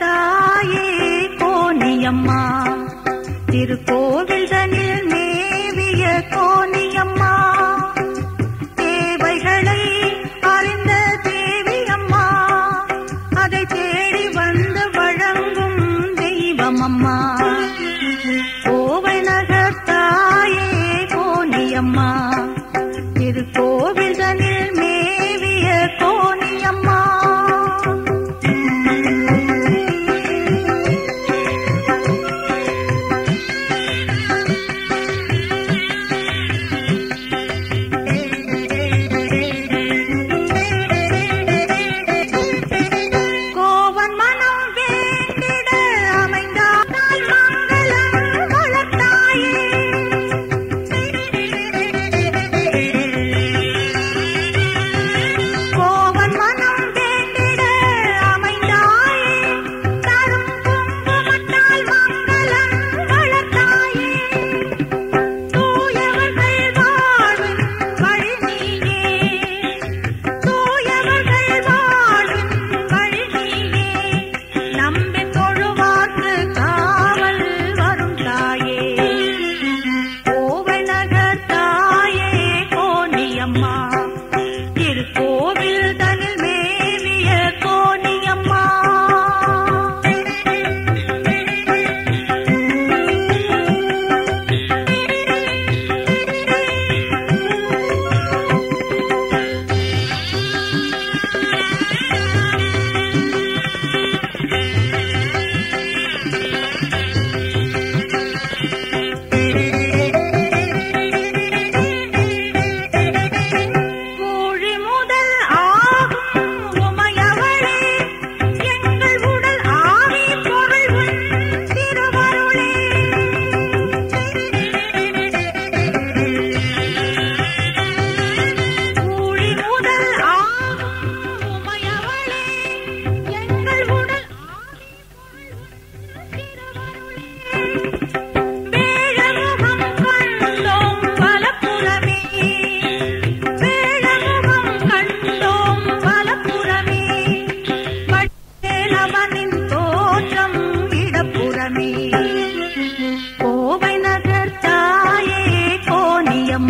தாயே கோணியம்மா. திருக்கோவில் தனில் மேவிய கோணியம்மா. தேவைகளை அறிந்த தேவியம்மா. அதை தேடி வந்து வழங்கும் தெய்வமம்மா.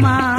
அம்மா